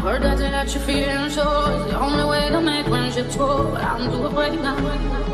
Heard that they let you feel show. It's the only way to make friendships grow, but I'm too afraid now.